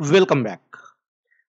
Welcome back.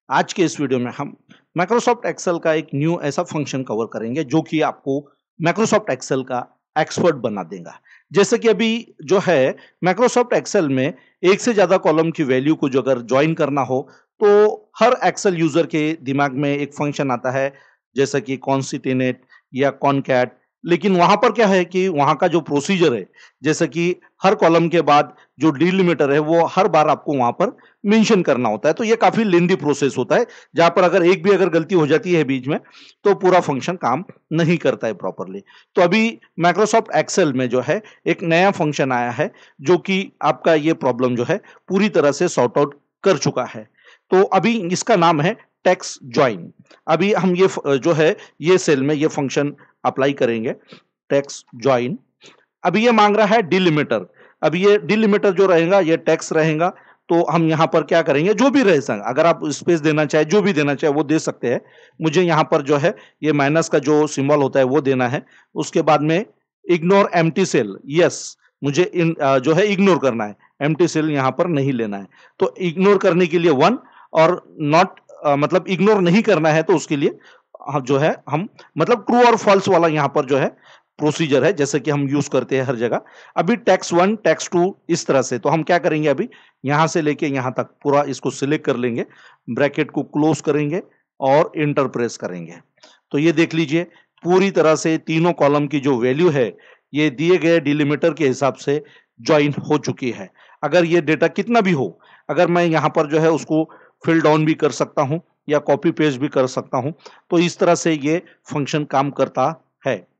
आज के इस वीडियो में हम माइक्रोसॉफ्ट एक्सेल का एक न्यू ऐसा फ़ंक्शन कवर करेंगे, जो कि आपको माइक्रोसॉफ्ट एक्सेल का एक्सपर्ट बना देगा। जैसे कि अभी जो है माइक्रोसॉफ्ट एक्सेल में एक से ज़्यादा कॉलम की वैल्यू को जो अगर ज्वाइन करना हो तो हर एक्सेल यूज़र के दिमाग में एक फ़ंक्शन आता है, जैसे कि कॉन्सिटिनेट या कॉनकैट लेकिन वहाँ पर क्या है कि वहाँ का जो प्रोसीजर है, जैसे कि हर कॉलम के बाद जो डिलिमिटर है, वो हर बार आपको वहाँ पर मेंशन करना होता है। तो ये काफ़ी लेंदी प्रोसेस होता है, जहाँ पर अगर एक भी अगर गलती हो जाती है बीच में तो पूरा फ़ंक्शन काम नहीं करता है प्रॉपरली तो अभी माइक्रोसॉफ्ट एक्सेल में जो है, एक नया फ़ंक्शन आया है, जो कि आपका ये प्रॉब्लम जो है, पूरी तरह से सॉर्ट आउट कर चुका है। तो अभी इसका नाम है टेक्स ज्वाइन अभी हम ये, जो है, ये सेल में ये फ़ंक्शन अप्लाई करेंगे टैक्स ज्वाइन अभी ये मांग रहा है डिलिमिटर अभी ये डिलिमिटर जो रहेगा, ये टैक्स रहेगा तो हम यहाँ पर क्या करेंगे? जो भी रहे संग अगर आप स्पेस देना चाहे, जो भी देना चाहे, वो दे सकते हैं. मुझे यहाँ पर जो है, ये माइनस का जो सिंबल होता है, वो देना है. उसके बाद में इग्नोर एम सेल यस मुझे इन जो है इग्नोर करना है. एम सेल यहाँ पर नहीं लेना है. तो इग्नोर करने के लिए वन और नॉट मतलब इग्नोर नहीं करना है तो उसके लिए जो है, हम मतलब ट्रू और फॉल्स वाला यहाँ पर जो है प्रोसीजर है, जैसे कि हम यूज़ करते हैं हर जगह। अभी टैक्स वन टैक्स टू इस तरह से तो हम क्या करेंगे अभी? यहाँ से लेके यहाँ तक पूरा इसको सिलेक्ट कर लेंगे ब्रैकेट को क्लोज करेंगे और इंटर प्रेस करेंगे। तो ये देख लीजिए, पूरी तरह से तीनों कॉलम की जो वैल्यू है, ये दिए गए डिलीमीटर के हिसाब से ज्वाइन हो चुकी है। अगर ये डेटा कितना भी हो, अगर मैं यहाँ पर जो है उसको फिल डाउन भी कर सकता हूँ या कॉपी पेस्ट भी कर सकता हूँ। तो इस तरह से ये फ़ंक्शन काम करता है।